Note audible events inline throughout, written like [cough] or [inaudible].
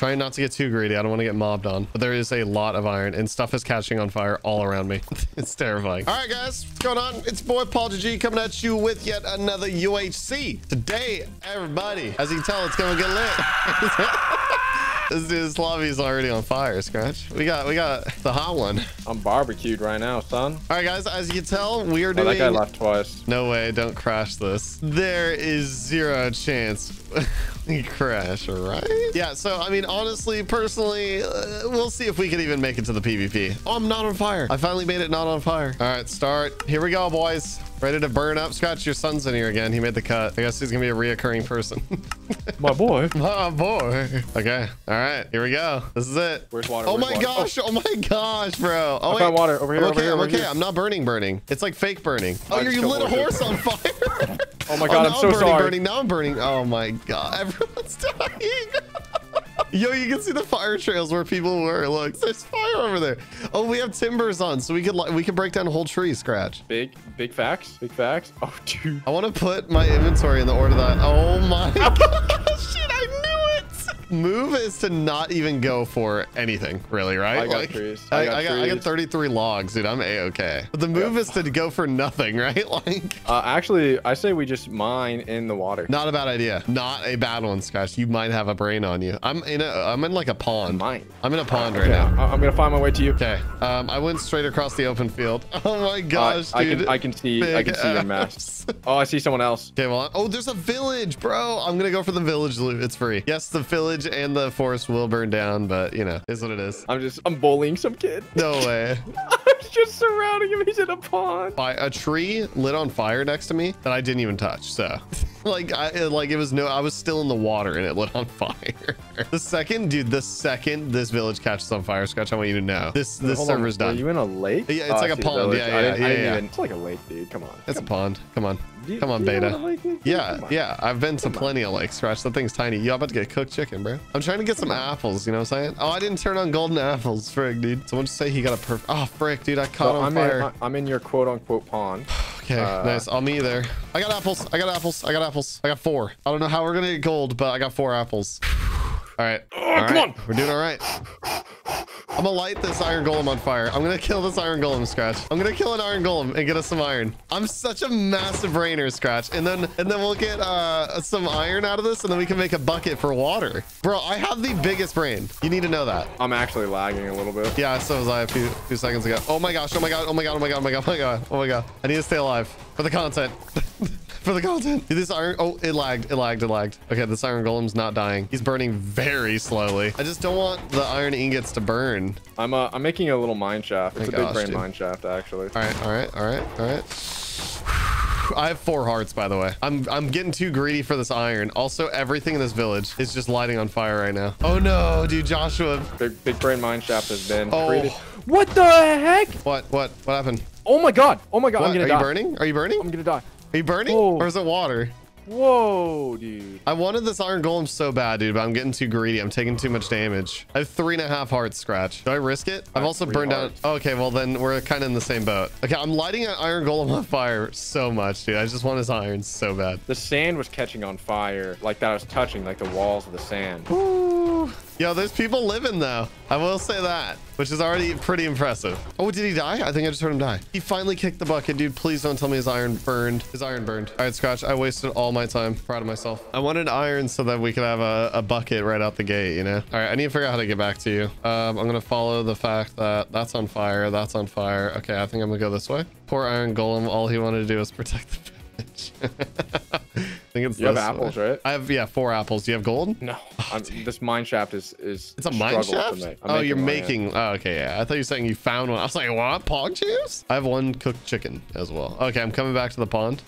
Trying not to get too greedy. I don't want to get mobbed on. But there is a lot of iron and stuff is catching on fire all around me. [laughs] it's terrifying. All right, guys. What's going on? It's boy Paul GG coming at you with yet another UHC. Today, everybody, as you can tell, it's going to get lit. [laughs] This dude's lobby is already on fire, Skratch. We got we got the hot one. I'm barbecued right now, son. All right, guys, as you can tell, we are Oh, doing... that guy left twice. No way, don't crash this. There is zero chance [laughs] crash, all right? Yeah, so, I mean, honestly, personally, uh, we'll see if we can even make it to the PvP. Oh, I'm not on fire. I finally made it not on fire. All right, start. Here we go, boys. Ready to burn up? Skratch, your son's in here again. He made the cut. I guess he's gonna be a reoccurring person. [laughs] My boy. oh, boy. Okay, all right, here we go. This is it. Where's water? Oh Where's my water? gosh! Oh. my gosh, bro! Oh I found water. Over here, I'm over okay. here, I'm over okay. here. I'm not burning. Burning. It's like fake burning. Oh, I you just lit a one, horse on fire. [laughs] Oh my god, oh, now I'm so burning, sorry. Burning. Now I'm burning. Oh my god, [laughs] everyone's dying. [laughs] Yo, you can see the fire trails where people were. Look, there's fire over there. Oh, we have timbers on, so we could li- we could break down a whole tree. Skratch. Big, big facts. Big facts. [laughs] Oh, dude. I want to put my inventory in the order that. Oh my god! Shit, I knew it. Move is to not even go for anything, really, right? I got trees. I, I got I got, I got 33 logs, dude. I'm a okay. But the move is to go for nothing, [laughs] right? Like, Uh, actually, I say we just mine in the water. not a bad idea. Not a bad one, Skratch. You might have a brain on you. I'm in a. I'm in like a pond. Mine. I'm in a pond right Okay, now. I- I'm gonna find my way to you. Okay. Um, I went straight across the open field. [laughs] Oh my gosh, Uh, I dude. can, I can see, I can Big see your ass. Oh, I see someone else. Okay, well, oh, there's a village, bro. I'm gonna go for the village loot. It's free. Yes, the village and the forest will burn down, but you know, is what it is. I'm just, I'm bullying some kid. No way. [laughs] I'm just surrounding him. He's in a pond. By a tree lit on fire next to me that I didn't even touch. So, [laughs] like, I like it was no, I was still in the water and it lit on [laughs] fire. the second, dude, the second this village catches on fire, Skratch, I want you to know this this Hold on, server's Are done. you in a lake? Yeah, it's Oh, like a pond. village. Yeah, I yeah, yeah, yeah. even. It's like a lake, dude. Come on. It's a pond. Come on. Do you- Come on, do you know beta. what a lake is? Yeah, on. yeah. I've been to plenty of lakes, Skratch. That thing's tiny. You about to get cooked chicken, bro. I'm trying to get some apples. You know what I'm saying? Oh, I didn't turn on golden apples. Frick, dude. Someone just say he got a perfect. Oh, frick, dude. I caught So on I'm fire. in, I'm in your quote unquote pond. [sighs] okay, uh, nice. I'll meet there. I got apples. I got apples. I got apples. I got four. I don't know how we're gonna get gold, but I got four apples. [sighs] All right. All Oh, come right. on. We're doing all right. I'm gonna light this iron golem on fire. I'm gonna kill this iron golem, Skratch. I'm gonna kill an iron golem and get us some iron. I'm such a massive brainer, Skratch. And then and then we'll get uh some iron out of this, and then we can make a bucket for water. Bro, I have the biggest brain. You need to know that. I'm actually lagging a little bit. Yeah, so was I a few few seconds ago. Oh my gosh, oh my god, oh my god, oh my god, oh my god, oh my god, oh my god. I need to stay alive for the content. [laughs] for the content. This iron oh it lagged, it lagged, it lagged. Okay, this iron golem's not dying. He's burning very slowly. I just don't want the iron ingots to burn. I'm uh, I'm making a little mine shaft. It's My a big gosh, brain dude. mine shaft, actually. All right, all right, all right, all right. [sighs] I have four hearts, by the way. I'm I'm getting too greedy for this iron. Also, everything in this village is just lighting on fire right now. Oh no, dude, Joshua. Big big brain mine shaft has been Oh. created. What the heck? What? What? What happened? Oh my god. Oh my god. What? I'm gonna Are die. you burning? Are you burning? I'm gonna die. Are you burning? Oh. Or is it water? Whoa, dude. I wanted this iron golem so bad, dude, but I'm getting too greedy. I'm taking too much damage. I have three and a half hearts Skratch. Do I risk it? I've also burned down. okay, well then we're kind of in the same boat. Okay, I'm lighting an iron golem on fire so much, dude. I just want his iron so bad. The sand was catching on fire, like that was touching like the walls of the sand. Ooh. Yo, there's people living though. I will say that, which is already pretty impressive. Oh, did he die? I think I just heard him die. He finally kicked the bucket, dude. Please don't tell me his iron burned. His iron burned. All right, Skratch. I wasted all my time. Proud of myself. I wanted iron so that we could have a, a bucket right out the gate, you know? All right, I need to figure out how to get back to you. Um, I'm gonna follow the fact that that's on fire. That's on fire. Okay, I think I'm gonna go this way. Poor Iron Golem. All he wanted to do was protect the village. [laughs] I think it's You have apples, way. right? I have yeah, four apples. Do you have gold? No, I'm, this mine shaft is is. It's a mine shaft? Oh, you're making. Oh, okay, yeah. I thought you were saying you found one. I was like, what? Pog juice? I have one cooked chicken as well. Okay, I'm coming back to the pond.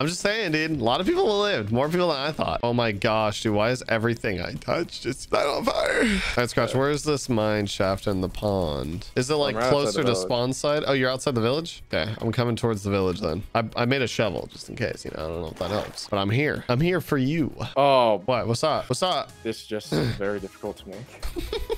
I'm just saying, dude. A lot of people lived. More people than I thought. Oh my gosh, dude. Why is everything I touch just light on fire? All right, Skratch. Where's this mine shaft in the pond? Is it like right closer to spawn side? Oh, you're outside the village? Okay, I'm coming towards the village then. I, I made a shovel just in case. You know, I don't know if that helps, but I'm here. I'm here for you. Oh, What? What's up? What's up? this is just is [sighs] very difficult to make. [laughs]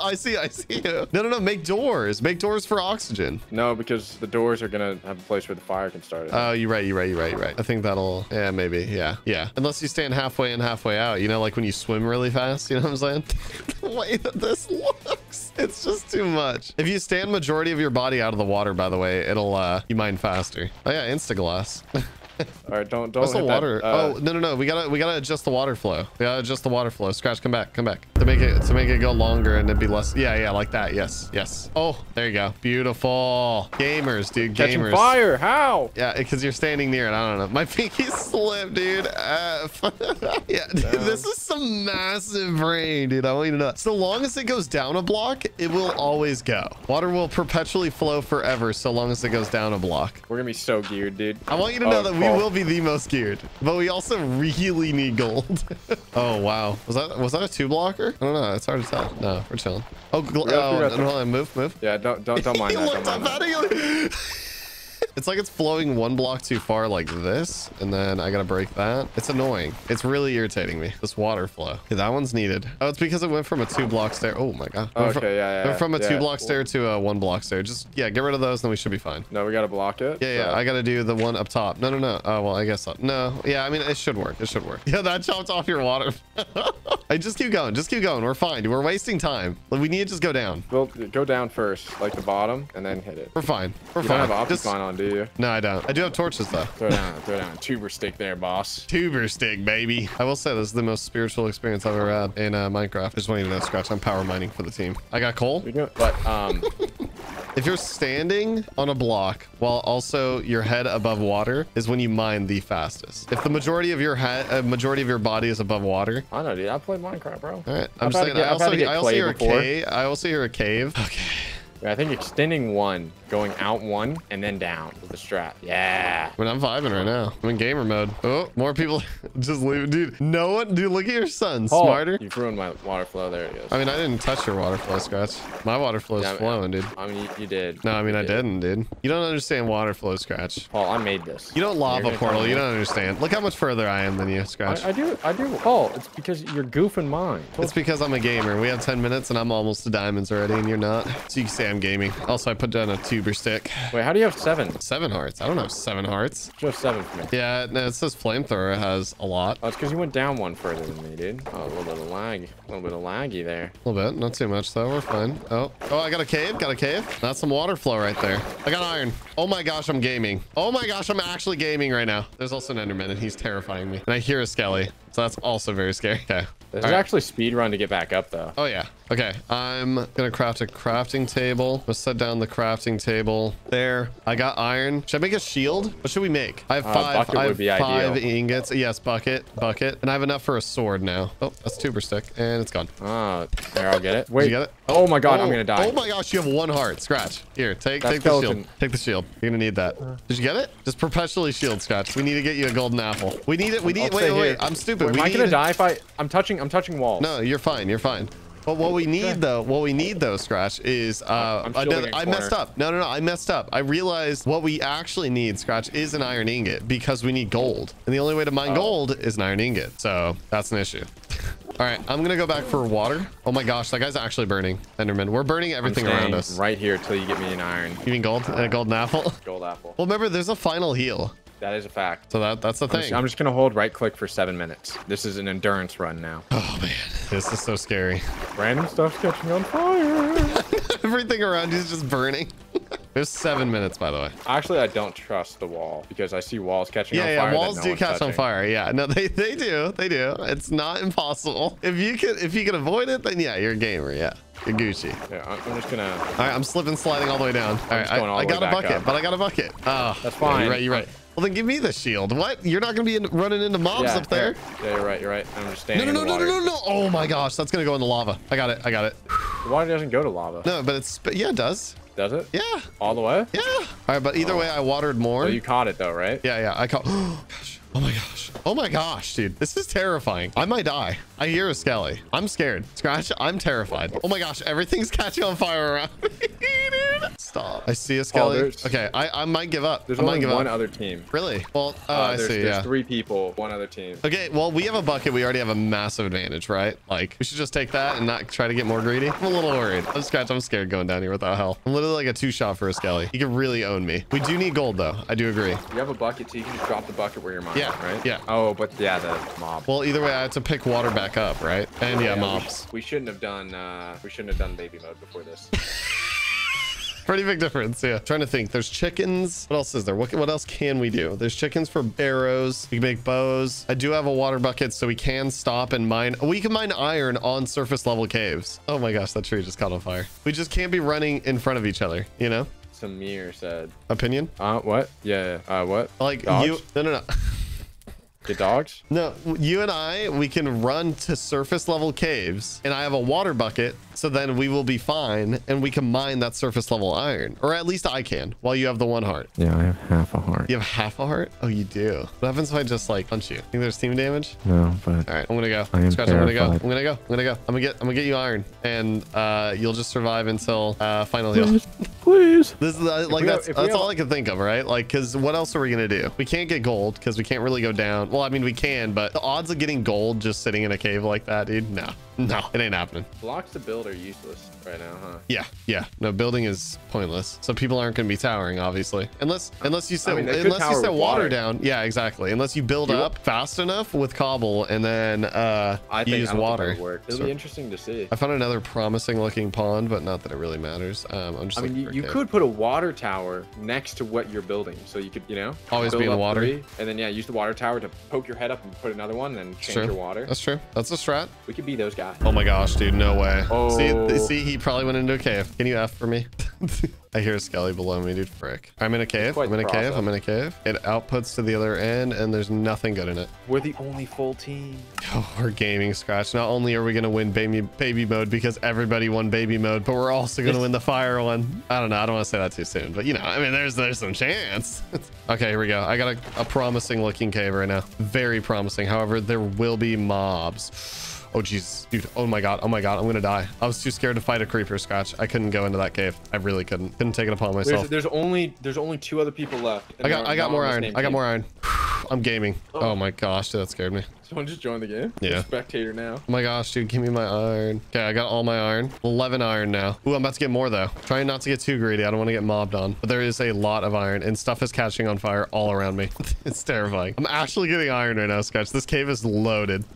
[laughs] I see. I see you. No, no, no. Make doors. Make doors for oxygen. No, because the doors are gonna have a place where the fire can start. It. Oh, you're right. You're right. You're right. You're right. I think that'll. Yeah, maybe. Yeah. Yeah. Unless you stand halfway in, halfway out. You know, like when you swim really fast. You know what I'm saying? [laughs] the way that this looks, it's just too much. If you stand majority of your body out of the water, by the way, it'll uh you mine faster. Oh yeah, insta glass. [laughs] [laughs] All right, don't don't. What's the hit that, water? uh, oh no no no! We gotta we gotta adjust the water flow. We gotta adjust the water flow. Skratch, come back, come back. To make it to make it go longer and it'd be less. Yeah yeah, like that. Yes yes. Oh there you go. Beautiful. Gamers, dude. catching Gamers. fire. How? Yeah, because you're standing near it. I don't know. My [laughs] pinky slipped, dude. F. [laughs] yeah, dude, this is some massive rain, dude. I want you to know. So long as it goes down a block, it will always go. Water will perpetually flow forever so long as it goes down a block. We're gonna be so geared, dude. I want you to know Oh, that we Paul. will be the most geared, but we also really need gold. [laughs] oh wow, was that was that a two blocker? I don't know. It's hard to tell. No, we're chilling. Oh, gl- We got- we oh got no, hold move, move. Yeah, don't don't don't [laughs] mind he that. looked Don't up mind at that. it. It's like it's flowing one block too far like this, and then I gotta break that. It's annoying. It's really irritating me, this water flow. Okay, that one's needed. Oh, it's because it went from a two block stair. Oh my god. Went from- okay, yeah, yeah, Went from a yeah. two block stair to a one block stair. Just, yeah, get rid of those, then we should be fine. No, we gotta block it. Yeah, yeah, I gotta do the one up top. No, no, no. Oh, well, I guess so. No, yeah, I mean, it should work. It should work. [laughs] Yeah, that chopped off your water. [laughs] I just keep going. Just keep going. We're fine. We're wasting time. Like, We need to just go down. Well, go down first, like the bottom, and then hit it. We're fine. We're You don't fine. have Just- on, do you? no, I don't. I do have torches, though. Throw down, throw down. Tuber stick there, boss. Tuber stick, baby. I will say this is the most spiritual experience I've ever had in uh, Minecraft. I just want you to know, Skratch, I'm power mining for the team. I got coal. You're doing, but um, [laughs] If you're standing on a block while also your head above water is when you mine the fastest. If the majority of your head, uh, majority of your body is above water, I know, dude. I played Minecraft, bro. All right. I've I'm had to saying get- I I've also, I also hear a cave. I also hear a cave. Okay. I think extending one, going out one, and then down with the strat. Yeah. I mean, I'm vibing right now. I'm in gamer mode. Oh, more people [laughs] just leave. Dude, no one. Dude, look at your son. Paul, Smarter. You've ruined my water flow. There it goes. I mean, I didn't touch your water flow, Skratch. My water flow is Yeah, I mean- flowing, dude. I mean, you, you did. No, I mean, You I did. didn't, dude. You don't understand water flow, Skratch. Paul, I made this. You don't lava portal. You don't understand. Look how much further I am than you, Skratch. I, I do. I do. Paul, it's because you're goofing mine. It's because I'm a gamer. We have 10 minutes and I'm almost to diamonds already, and you're not. So you can say I'm gaming. Also, I put down a tuber stick. Wait, how do you have seven? Seven hearts. I don't have seven hearts. You have seven for me. Yeah, no, it says flamethrower has a lot. Oh, it's because you went down one further than me, dude. Oh, a little bit of lag. A little bit of laggy there. A little bit, not too much though. We're fine. Oh, oh, I got a cave. Got a cave. That's some water flow right there. I got iron. Oh my gosh, I'm gaming. Oh my gosh, I'm actually gaming right now. There's also an Enderman, and he's terrifying me. And I hear a skelly, so that's also very scary. Okay. Is right. actually speed run to get back up, though. Oh yeah. Okay. I'm gonna craft a crafting table. Let's set down the crafting table there. I got iron. Should I make a shield? What should we make? I have Uh, five. bucket I have five ideal. ingots. Yes, bucket, bucket, and I have enough for a sword now. Oh, that's tuber stick, and it's gone. Ah, there, I'll get it. Wait. Did you get it? Oh my god, I'm Oh, gonna die. Oh my gosh, you have one heart. Skratch. Here, take take the shield. Take the shield. You're gonna need that. Did you get it? Just perpetually shield, Skratch. We need to get you a golden apple. We need it. We need. I'll Wait, wait, here. wait. I'm stupid. Wait, we am I need gonna die if I? I'm touching. I'm touching walls. No, you're fine. You're fine. But what we need though, what we need though, Skratch, is uh, I'm another, a I corner. messed up. No, no, no, I messed up. I realized what we actually need, Skratch, is an iron ingot because we need gold, and the only way to Oh. mine gold is an iron ingot. So that's an issue. All right, I'm gonna go back for water. Oh my gosh, that guy's actually burning. Enderman, we're burning I'm everything around us. right here till you get me an iron You mean gold? and A golden apple? gold apple. Well, remember, there's a final heal, That is a fact. so that that's the I'm thing. just, I'm just gonna hold right click for seven minutes. This is an endurance run now. Oh man, this is so scary. Random stuff's catching on fire. [laughs] Everything around you is just burning. [laughs] There's seven minutes, by the way. Actually, I don't trust the wall because I see walls catching Yeah, on yeah, fire. that walls no do catch on fire. Yeah, no, they they do, they do. It's not impossible. If you can if you can avoid it, then yeah, you're a gamer. Yeah, you're Gucci. Yeah, I'm I'm just gonna. All right, I'm slipping, sliding all the way down. All right, I, all I way got a bucket, up. but I got a bucket. Oh, That's yeah, fine. you're right. You're right. Well, then give me the shield. What? You're not gonna be in, running into mobs Yeah, up there. Yeah, yeah, you're right. You're right. I'm just No, standing no, no, no, no, no, no. Oh my gosh, that's gonna go in the lava. I got it. I got it. The water doesn't go to lava. No, but it's but yeah, it does. Does it? Yeah, All the way? yeah. All right, but either oh. way, I watered more. Oh, you caught it though, right? Yeah, yeah. I caught. Oh [gasps] gosh. Oh my gosh. Oh my gosh, dude. This is terrifying. I might die. I hear a skelly. I'm scared. Skratch. I'm terrified. Oh my gosh. Everything's [laughs] catching on fire around me. dude. Stop. I see a skelly. there's- okay, I, I might give up. There's I might only give one up. other team. Really? Well, oh, Uh, I there's, see. there's Yeah. three people, one other team. Okay, well, we have a bucket. We already have a massive advantage, right? Like, we should just take that and not try to get more greedy. I'm a little worried. I'm Skratch. I'm scared going down here without help. I'm literally like a two shot for a skelly. He could really own me. We do need gold, though. I do agree. You have a bucket, so you can just drop the bucket where you're mining, Yeah, right? yeah. Oh, but yeah, the mob. Well, either way, I had to pick water back up, right? And yeah, we mobs. sh- We, shouldn't have done. Uh, we shouldn't have done baby mode before this. [laughs] Pretty big difference, yeah. Trying to think. There's chickens. What else is there? What, what else can we do? There's chickens for arrows. We can make bows. I do have a water bucket, so we can stop and mine. We can mine iron on surface level caves. Oh my gosh, that tree just caught on fire. We just can't be running in front of each other, you know? Samir said. Opinion? Uh, what? Yeah. yeah. Uh, what? Like Dogs? you, no, no, no. [laughs] The dogs? No, you and I, we can run to surface level caves and I have a water bucket. So then we will be fine and we can mine that surface level iron. Or at least I can while you have the one heart. Yeah, I have half a heart. You have half a heart? Oh, you do. What happens if I just like punch you? Think there's team damage? No, but All right, I'm gonna go. I am Skratch, I'm gonna go. I'm gonna go. I'm gonna go. I'm gonna get. I'm gonna get you iron, and uh, you'll just survive until uh, final heal. please. [laughs] This is uh, like we that's have- if we that's all I can think of, right? Like, cause what else are we gonna do? We can't get gold because we can't really go down. Well, I mean we can, but the odds of getting gold just sitting in a cave like that, dude, no, no, it ain't happening. Blocks to build are useless right now, huh? Yeah, yeah. No, building is pointless. So people aren't going to be towering, obviously, unless unless you set mean, unless you set water water. down. Yeah, exactly. Unless you build You- up fast enough with cobble and then uh, I you think use water. Think would work. It'll So- be interesting to see. I found another promising looking pond, but not that it really matters. Um, I'm just. I mean, you, you could put a water tower next to what you're building, so you could, you know, Always be in water. three, and then yeah, use the water tower to poke your head up and put another one, and then change Sure. your water. That's true. That's a strat. We could be those guys. Oh my gosh, dude, no way. Oh. See, see, he probably went into a cave. Can you F for me? [laughs] I hear a skelly below me, dude. Frick. I'm in a cave. I'm in a cave. I'm in a cave. It outputs to the other end, and there's nothing good in it. We're the only full team. [sighs] Oh, we're gaming Skratch. Not only are we going to win baby baby mode because everybody won baby mode, but we're also going to win the fire one. I don't know. I don't want to say that too soon, but you know, I mean, there's there's some chance. [laughs] okay, here we go. I got a, a promising looking cave right now. Very promising. However, there will be mobs. Oh jeez, dude. Oh my god. Oh my god. I'm gonna die. I was too scared to fight a creeper Skratch. I couldn't go into that cave. I really couldn't. Couldn't take it upon myself. There's, there's only there's only two other people left. I got I got more iron. I got more iron. I'm gaming. Oh. oh my gosh, dude, that scared me. Someone just joined the game. Yeah. You're spectator now. Oh my gosh, dude, give me my iron. Okay, I got all my iron. 11 iron now. Ooh, I'm about to get more though. Trying not to get too greedy. I don't want to get mobbed on. But there is a lot of iron and stuff is catching on fire all around me. [laughs] it's terrifying. I'm actually getting iron right now, Sketch. This cave is loaded. [sighs]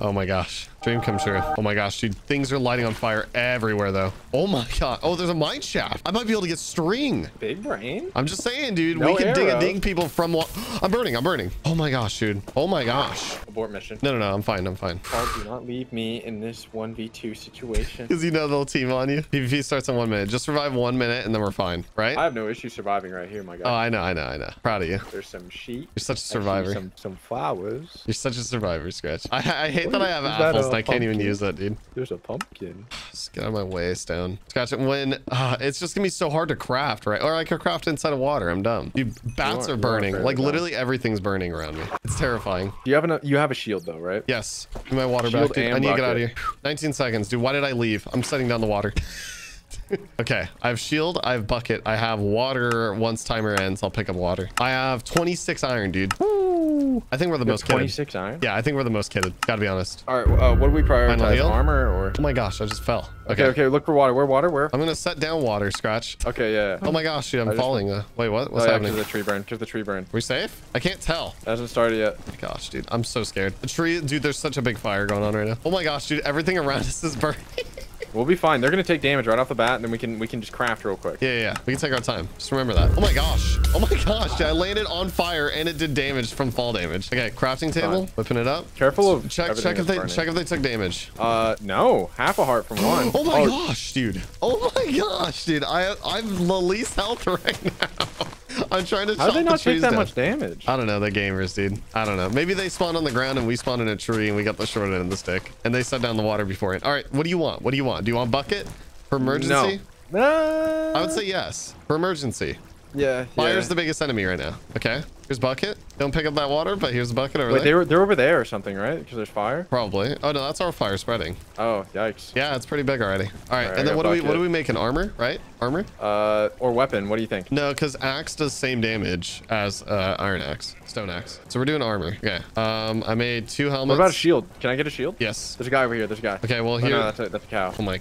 Oh my gosh. Dream come true. Oh my gosh, dude. Things are lighting on fire everywhere though. Oh my god. Oh, there's a mine shaft. I might be able to get string. Big brain. I'm just saying, dude. No we can dig a ding people from what? [gasps] I'm burning. I'm burning. Oh my gosh, dude. Oh my gosh. Abort mission. No, no, no. I'm fine. I'm fine. Paul, do not leave me in this 1v2 situation. [laughs] Because you know they'll team on you. PvP starts in one minute. Just survive one minute and then we're fine, right? I have no issue surviving right here, my god. oh. I know, I know, I know. Proud of you. There's some sheep. You're such a survivor. Some some flowers. You're such a survivor, Skratch. I, I hate that I have Is that uh, apples I can't even use that, dude. There's a pumpkin. Just get out of my way, Stone. Scratch it. When uh, it's just gonna be so hard to craft, right? Or I could craft inside of water. I'm dumb. Dude, bats are- are are burning. fairly Like dumb. literally everything's burning around me. It's terrifying. You have a you have a shield though, right? Yes. Give my water Shield back, dude. I need to get out of here. 19 seconds, dude. Why did I leave? I'm setting down the water. [laughs] okay, I have shield, I have bucket, I have water. Once timer ends, I'll pick up water. I have 26 iron, dude. Woo! I think we're the You have most kitted. 26 iron. Yeah, I think we're the most kitted. Gotta be honest. All right. Uh, what do we prioritize? Armor or? Oh my gosh, I just fell. Okay. Okay. Look for water. Where water? Where? I'm gonna set down water, Skratch. Okay. Yeah. yeah. Oh my gosh, dude, I'm I just- falling. Uh, wait, what? What's oh, yeah, happening? Because the tree burned. Because the tree burned. Are we safe? I can't tell. It Hasn't started yet. My Gosh, dude, I'm so scared. The tree, dude, there's such a big fire going on right now. Oh my gosh, dude, everything around [laughs] us is burning. We'll be fine. They're gonna take damage right off the bat, and then we can we can just craft real quick. Yeah, yeah, yeah. We can take our time. Just remember that. Oh my gosh. Oh my gosh. I landed on fire and it did damage from fall damage. Okay, crafting table. Fine. Whipping it up. Careful of Check check if they burning. check if they took damage. Uh, no. Half a heart from one. [gasps] Oh my gosh, dude. Oh my gosh, dude. I I'm the least health [laughs] right now. I'm trying to How chop did they the not take that down. much damage? I don't know. They're gamers, dude. I don't know. Maybe they spawned on the ground and we spawned in a tree and we got the short end of the stick. And they set down the water beforehand. All right. What do you want? What do you want? Do you want bucket for emergency? No. Uh, I would say yes for emergency. Yeah. Fire's yeah. the biggest enemy right now. Okay. Here's bucket. Don't pick up that water, but here's a bucket over Wait, there. they were they're over there or something, right? Because there's fire. Probably. Oh no, that's our fire spreading. Oh, yikes. Yeah, it's pretty big already. All right, Alright, I and then what do we what do we make? An armor, right? Armor? Uh, or weapon. What do you think? No, because axe does same damage as uh, iron axe, stone axe. So we're doing armor. Okay. Um, I made two helmets. What about a shield? Can I get a shield? Yes. There's a guy over here. There's a guy. Okay. Well, Oh, here. no, that's a, that's a cow. Oh my.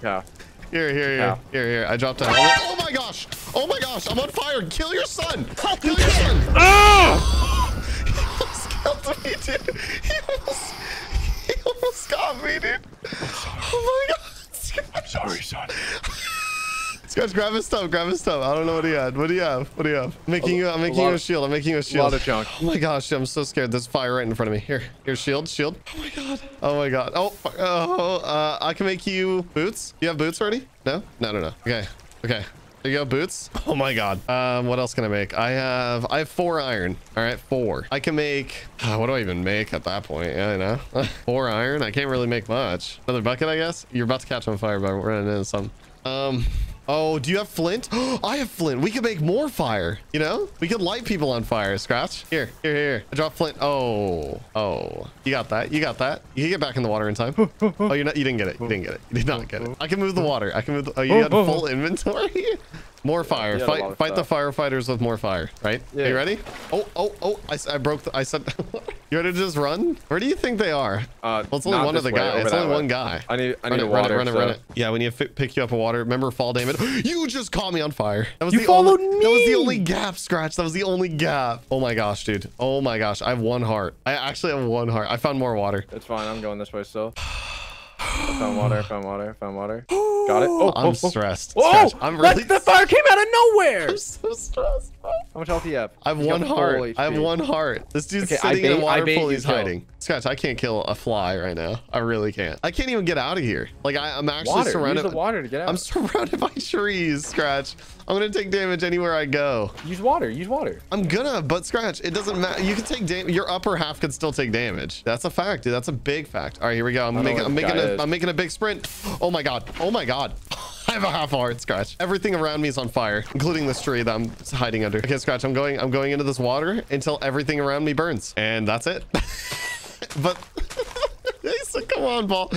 Cow. [laughs] Here, here, here, Cow. here, here. I dropped a helmet. Oh my gosh! Oh my gosh! I'm on fire! Kill your son! Kill your son! Oh! [laughs] he almost killed me, dude. He almost, he almost got me, dude. Oh my god! I'm sorry, son. Skratch, grab his stuff, grab his stuff. I don't know what he had. What do you have? What do you have? I'm making you, I'm making you a shield. I'm making you a shield. A lot of junk. Oh my gosh, I'm so scared. There's fire right in front of me. Here, here's shield, shield. Oh my god. Oh my god. Oh, oh, uh, I can make you boots. You have boots already? No, no, no, no. Okay, okay. There you go, boots. [laughs] Oh my god. Um, what else can I make? I have, I have four iron. All right, four. I can make. Uh, [sighs] what do I even make at that point? Yeah, I know. [laughs] four iron. I can't really make much. Another bucket, I guess. You're about to catch on fire, by running into something. Um. Oh, do you have flint? [gasps] I have flint. We could make more fire. You know, we could light people on fire. Skratch. Here, here, here. I dropped flint. Oh, oh. You got that. You got that. You can get back in the water in time. [laughs] oh, you're not. You didn't get it. You didn't get it. You did not get it. I can move the water. I can move. The, oh, you [laughs] got full inventory. [laughs] More fire. You had a lot Fight, fight the firefighters with more fire. Right? Are you ready? Oh, oh, oh! I broke. The, I said. [laughs] you ready to just run? Where do you think they are? Uh, well, it's only one of the guys. It's only way. one guy. I need I Run need it, a run it, run it, so- run it. Yeah, we need to pick you up a water. Remember fall damage? [laughs] You just caught me on fire. That was You the followed only, That was the only gap, Skratch. That was the only gap. Oh my gosh, dude. Oh my gosh. I have one heart. I actually have one heart. I found more water. It's fine. I'm going this way still. [sighs] [sighs] [sighs] I found water. [sighs] Found water. Found water. Got it. Oh, I'm oh, oh. stressed. Skratch, I'm really The fire came out of nowhere. [laughs] I'm so stressed. How much health do you have? I have You one heart. I have one heart. This dude's Okay, sitting in a bait- water pool. He's hiding. Skratch, I can't kill a fly right now. I really can't. I can't even get out of here. Like I, I'm actually Water. surrounded. Use the water to get out. I'm surrounded [laughs] by trees, Skratch. I'm gonna take damage anywhere I go. Use water. Use water. I'm gonna, but Skratch, it doesn't matter. You can take damage. Your upper half could still take damage. That's a fact, dude. That's a big fact. All right, here we go. I'm making. I'm making a. is. am making a big sprint. [gasps] Oh my god. Oh my god. [laughs] I have a half heart, Skratch. Everything around me is on fire, including this tree that I'm hiding under. Okay, Skratch, I'm going. I'm going into this water until everything around me burns, and that's it. [laughs] but [laughs] he said, "Come on, Paul,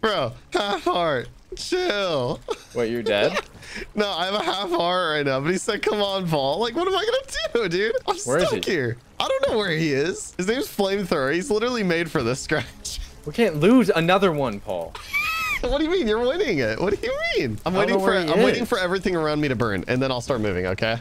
bro, half heart." Chill. Wait, you're dead? [laughs] No, I have a half heart right now, but he said, come on, Paul. Like, what am I gonna do, dude? I'm Where is stuck here. I don't know where he is. His name's Flamethrower. He's literally made for this Skratch. we can't lose another one, Paul. [laughs] what do you mean? You're winning it. What do you mean? I'm waiting for I'm waiting for everything around me to burn, and then I'll start moving, okay?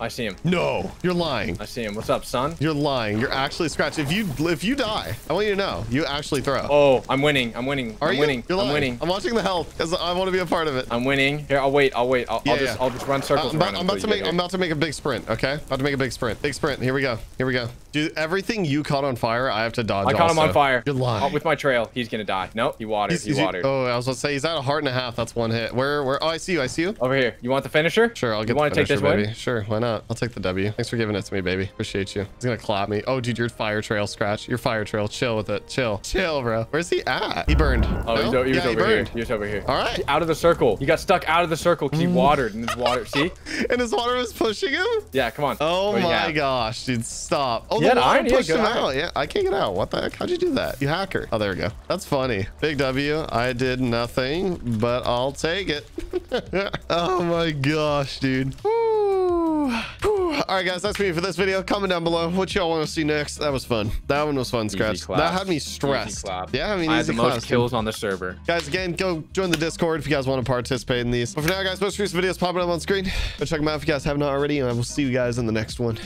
I see him. No, you're lying. I see him. What's up, son? You're lying. You're actually Skratch. If you if you die, I want you to know you actually throw. Oh, I'm winning. I'm winning. Are I'm you? winning. You're I'm winning. I'm watching the health because I want to be a part of it. I'm winning. Here, I'll wait. I'll wait. I'll, Yeah, I'll just yeah. I'll just run Uh, circles I'm around. about, I'm about to make I'm about to make a big sprint. Okay, about to make a big sprint. Big sprint. Here we go. Here we go. Dude, everything you caught on fire, I have to dodge. I caught him on fire. You're lying. Oh, with my trail. He's gonna die. Nope. He watered. He's- he watered. Oh, I was about to say he's at a heart and a half. That's one hit. Where? Where? Oh, I see you. I see you. Over here. You want the finisher? Sure, I'll get You want the to take this baby. Sure, why not? I'll take the W. Thanks for giving it to me, baby. Appreciate you. He's gonna clap me. Oh, dude, your fire trail Skratch. Your fire trail. Chill with it. Chill. Chill, bro. Where's he at? He burned. Oh, no? he's, he was yeah, he over here. burned. He was over here. All right. Out of the circle. He got stuck out of the circle because he mm. watered and his water. See? [laughs] And his water was pushing him. Yeah. Come on. Oh What do you my gosh, dude, stop. Oh, He the had water iron, he had pushed good him iron. out. Yeah, I can't get out. What the heck? How'd you do that? You hacker. Oh, there we go. That's funny. Big W. I did nothing, but I'll take it. [laughs] oh my gosh, dude. Whew. Whew. All right, guys, that's me for this video. Comment down below what y'all want to see next. That was fun. That one was fun, Skratch. clap. That had me Easy stressed. Yeah, I mean, I had easy the most claps, dude. kills on the server. Guys, again, go join the Discord if you guys want to participate in these. But for now, guys, most recent videos popping up on screen. Go check them out if you guys have not already, and I will see you guys in the next one.